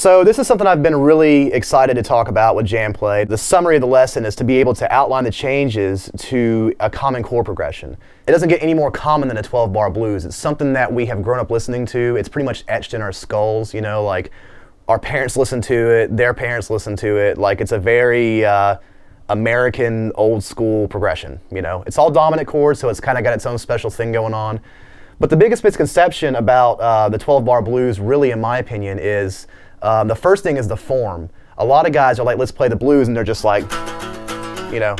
So this is something I've been really excited to talk about with JamPlay. The summary of the lesson is to be able to outline the changes to a common chord progression. It doesn't get any more common than a 12 bar blues. It's something that we have grown up listening to. It's pretty much etched in our skulls, you know, like our parents listen to it, their parents listen to it. Like it's a very uh, American old school progression, you know. It's all dominant chords, so it's kind of got its own special thing going on. But the biggest misconception about uh, the 12 bar blues, really, in my opinion, is um, the first thing is the form. A lot of guys are like, let's play the blues, and they're just like, you know,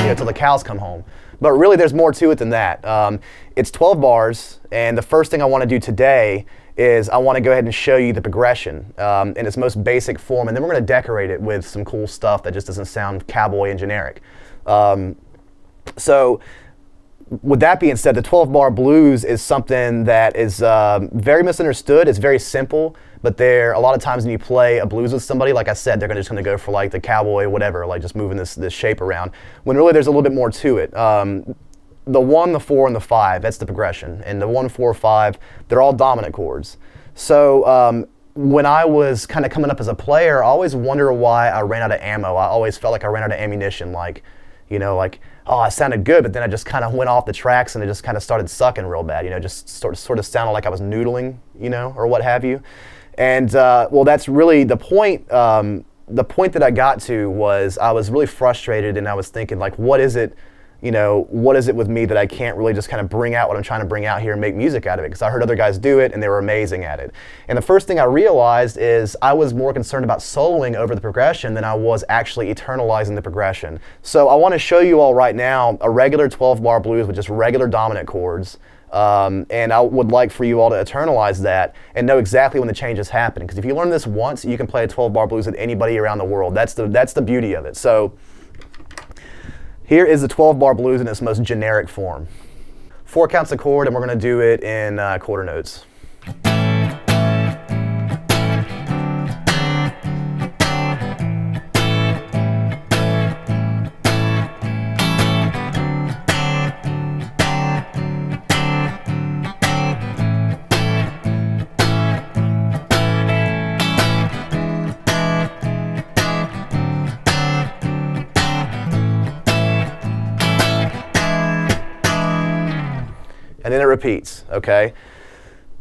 you know, till the cows come home. But really, there's more to it than that. Um, it's 12 bars, and the first thing I want to do today is I want to go ahead and show you the progression um, in its most basic form, and then we're going to decorate it with some cool stuff that just doesn't sound cowboy and generic. Um, so with that being said, the 12 bar blues is something that is um, very misunderstood. It's very simple, but there a lot of times when you play a blues with somebody, like I said, they're gonna just gonna go for like the cowboy, whatever, like just moving this this shape around. When really there's a little bit more to it. Um, the one, the four, and the five, that's the progression. And the one, four, five, they're all dominant chords. So um, when I was kind of coming up as a player, I always wonder why I ran out of ammo. I always felt like I ran out of ammunition. Like, you know, like oh, I sounded good, but then I just kind of went off the tracks and it just kind of started sucking real bad. You know, just sort of sort of sounded like I was noodling, you know, or what have you. And uh, well, that's really the point. Um, the point that I got to was I was really frustrated, and I was thinking like, what is it? You know, what is it with me that I can't really just kind of bring out what I'm trying to bring out here and make music out of it? Because I heard other guys do it and they were amazing at it. And the first thing I realized is I was more concerned about soloing over the progression than I was actually eternalizing the progression. So I want to show you all right now a regular 12 bar blues with just regular dominant chords. Um, and I would like for you all to eternalize that and know exactly when the changes happen. Because if you learn this once, you can play a 12 bar blues with anybody around the world. That's the, that's the beauty of it. So here is the 12 bar blues in its most generic form. Four counts a chord, and we're going to do it in uh, quarter notes. Repeats, okay?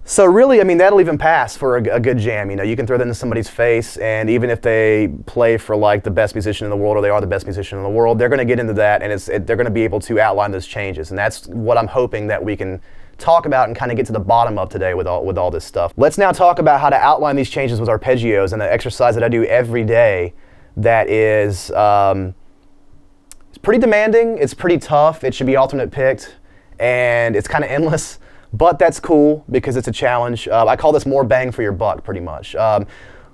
So really, I mean, that'll even pass for a, a, good jam. You know, you can throw that into somebody's face, and even if they play for like the best musician in the world, or they are the best musician in the world, they're going to get into that, and it's, it, they're going to be able to outline those changes, and that's what I'm hoping that we can talk about and kind of get to the bottom of today with all with all this stuff. Let's now talk about how to outline these changes with arpeggios and the exercise that I do every day. That is, um, it's pretty demanding. It's pretty tough. It should be alternate picked and it's kind of endless, but that's cool because it's a challenge. Uh, I call this more bang for your buck, pretty much. Um,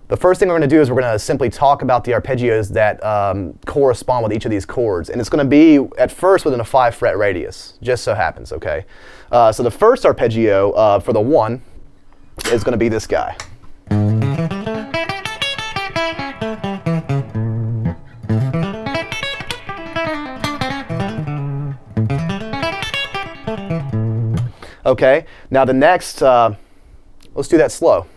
the first thing we're going to do is we're going to simply talk about the arpeggios that um, correspond with each of these chords. And it's going to be, at first, within a 5 fret radius, just so happens, okay? Uh, so the first arpeggio uh, for the 1 is going to be this guy. Okay, now the next, uh, let's do that slow.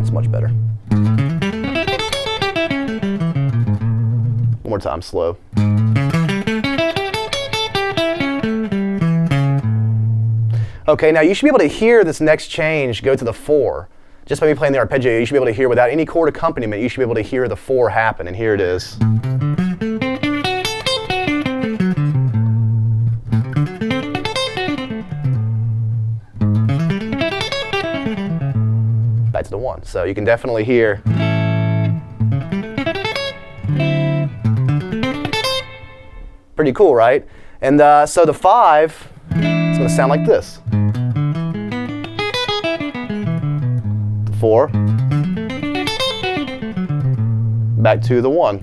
It's much better. One more time, slow. Okay, now you should be able to hear this next change go to the four just by me playing the arpeggio, you should be able to hear without any chord accompaniment, you should be able to hear the four happen, and here it is. To the one. So you can definitely hear. Pretty cool, right? And uh, so the five, it's going to sound like this. Four, back to the one.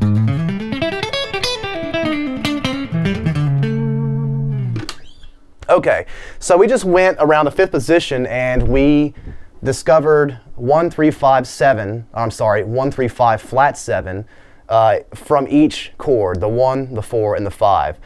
Okay, so we just went around the fifth position and we discovered one, three, five, seven, I'm sorry, one, three, five, flat seven uh, from each chord, the one, the four, and the five.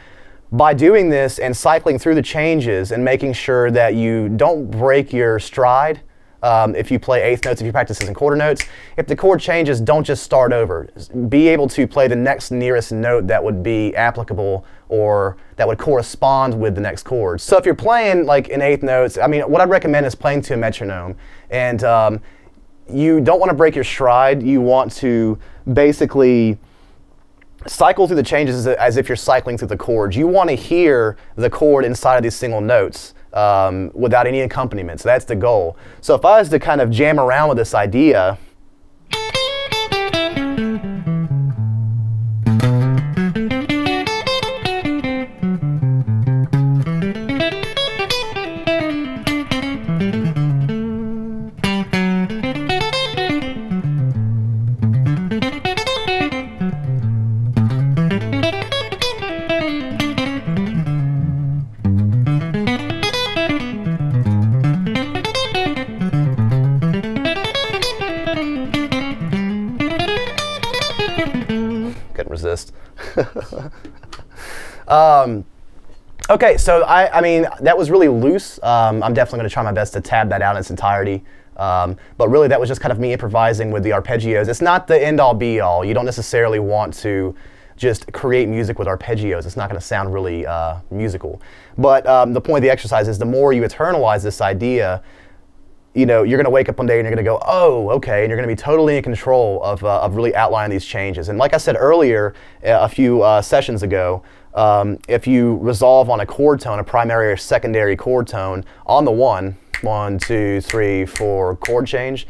by doing this and cycling through the changes and making sure that you don't break your stride, um, if you play eighth notes, if you practice in quarter notes, if the chord changes, don't just start over. Be able to play the next nearest note that would be applicable or that would correspond with the next chord. So if you're playing like in eighth notes, I mean, what I'd recommend is playing to a metronome. And um, you don't want to break your stride. You want to basically cycle through the changes as, as if you're cycling through the chords. You want to hear the chord inside of these single notes um, without any accompaniment. So that's the goal. So if I was to kind of jam around with this idea, resist. um, okay, so I, I mean, that was really loose. Um, I'm definitely going to try my best to tab that out in its entirety. Um, but really, that was just kind of me improvising with the arpeggios. It's not the end all be all. You don't necessarily want to just create music with arpeggios. It's not going to sound really uh, musical. But um, the point of the exercise is the more you internalize this idea, you know, you're going to wake up one day and you're going to go, oh, okay, and you're going to be totally in control of, uh, of really outlining these changes. And like I said earlier, uh, a few uh, sessions ago, um, if you resolve on a chord tone, a primary or secondary chord tone, on the one, one, two, three, four chord change,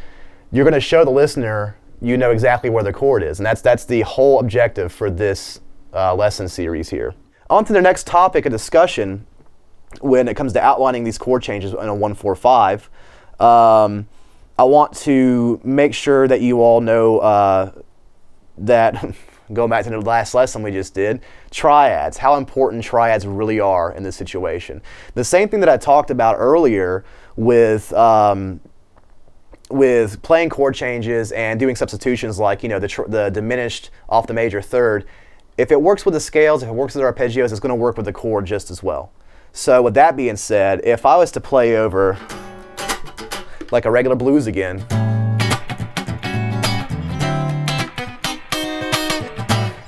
you're going to show the listener you know exactly where the chord is. And that's, that's the whole objective for this uh, lesson series here. On to the next topic of discussion when it comes to outlining these chord changes in a 145. Um, I want to make sure that you all know uh, that, going back to the last lesson we just did, triads, how important triads really are in this situation. The same thing that I talked about earlier with. Um, with playing chord changes and doing substitutions like you know the, the diminished off the major third, if it works with the scales, if it works with the arpeggios, it's going to work with the chord just as well. So with that being said, if I was to play over like a regular blues again.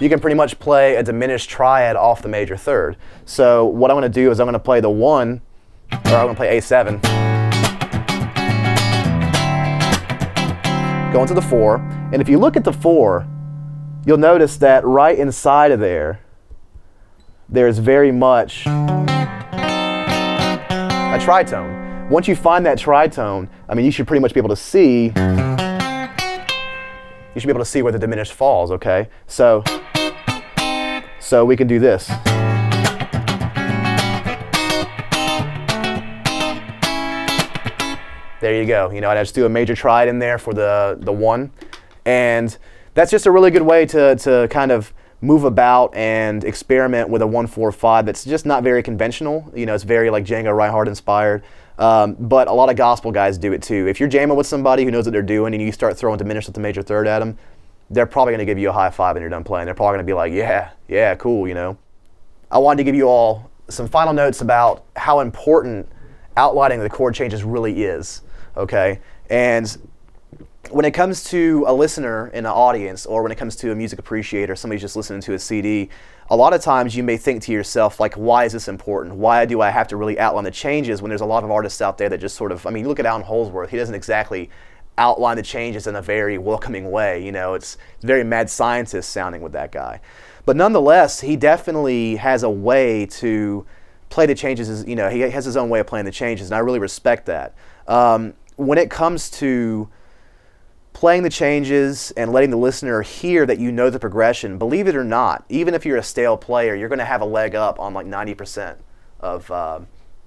You can pretty much play a diminished triad off the major third. So what I'm going to do is I'm going to play the one, or I'm going to play A7, go into the four, and if you look at the four, you'll notice that right inside of there, there's very much a tritone. Once you find that tritone, I mean, you should pretty much be able to see, you should be able to see where the diminished falls, okay? So, so we can do this. There you go. You know, I just do a major triad in there for the, the one. And that's just a really good way to, to kind of move about and experiment with a 145 that's just not very conventional. You know, it's very like Django Reinhardt inspired. Um, but a lot of gospel guys do it too. If you're jamming with somebody who knows what they're doing and you start throwing diminished with the major third at them, they're probably going to give you a high five when you're done playing. They're probably going to be like, yeah, yeah, cool, you know. I wanted to give you all some final notes about how important outlining the chord changes really is, okay? And when it comes to a listener in an audience or when it comes to a music appreciator, somebody just listening to a CD, a lot of times you may think to yourself, like, why is this important? Why do I have to really outline the changes when there's a lot of artists out there that just sort of, I mean, look at Allan Holdsworth. He doesn't exactly outline the changes in a very welcoming way. You know, it's very mad scientist sounding with that guy. But nonetheless, he definitely has a way to play the changes. You know, he has his own way of playing the changes, and I really respect that. Um, when it comes to playing the changes and letting the listener hear that you know the progression, believe it or not, even if you're a stale player, you're going to have a leg up on like 90% of, uh,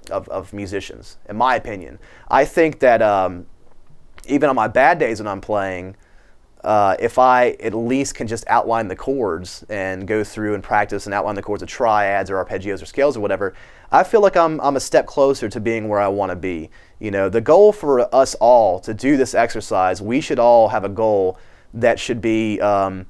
of, of, musicians, in my opinion. I think that um, even on my bad days when I'm playing, uh, if I at least can just outline the chords and go through and practice and outline the chords of triads or arpeggios or scales or whatever, I feel like I'm, I'm a step closer to being where I want to be. You know, the goal for us all to do this exercise, we should all have a goal that should be um,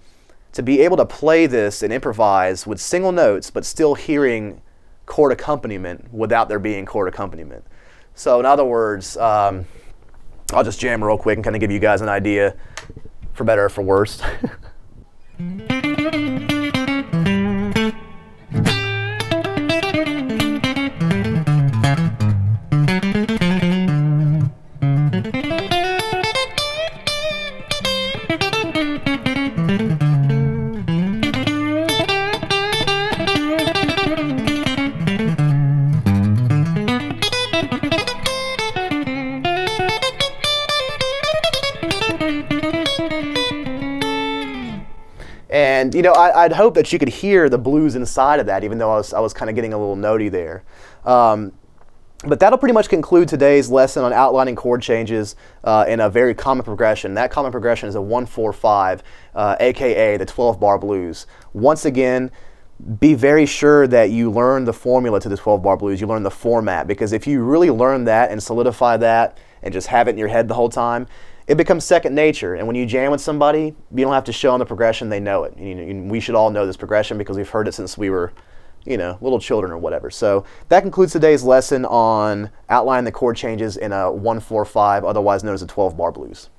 to be able to play this and improvise with single notes, but still hearing chord accompaniment without there being chord accompaniment. So in other words, um, I'll just jam real quick and kind of give you guys an idea, for better or for worse. And you know, I, would hope that you could hear the blues inside of that, even though I was, I was kind of getting a little notey there. Um, but that'll pretty much conclude today's lesson on outlining chord changes uh, in a very common progression. That common progression is a 1-4-5, uh, aka the 12 bar blues. Once again, be very sure that you learn the formula to the 12 bar blues, you learn the format, because if you really learn that and solidify that and just have it in your head the whole time, it becomes second nature. And when you jam with somebody, you don't have to show them the progression; they know it. You know, we should all know this progression because we've heard it since we were, you know, little children or whatever. So that concludes today's lesson on outlining the chord changes in a one-four-five, otherwise known as a 12-bar blues.